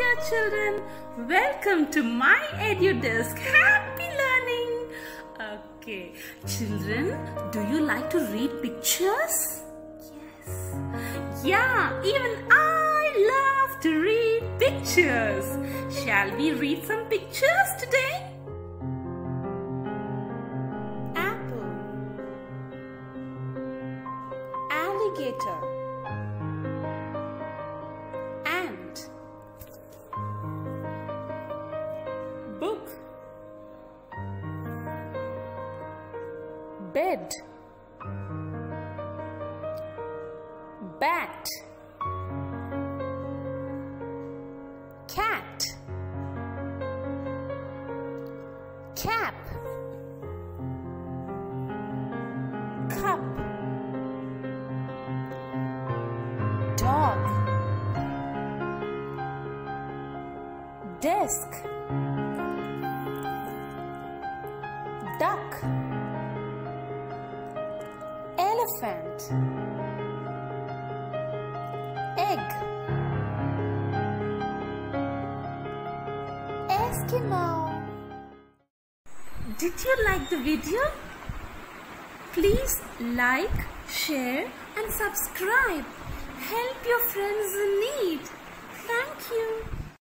dear children. Welcome to my EduDesk. Happy learning. Okay, children, do you like to read pictures? Yes. Yeah, even I love to read pictures. Shall we read some pictures today? Apple Alligator Bed. Bat. Cat. Cap. Cup. Dog. Desk. Duck Elephant Egg Eskimo Did you like the video? Please like, share and subscribe. Help your friends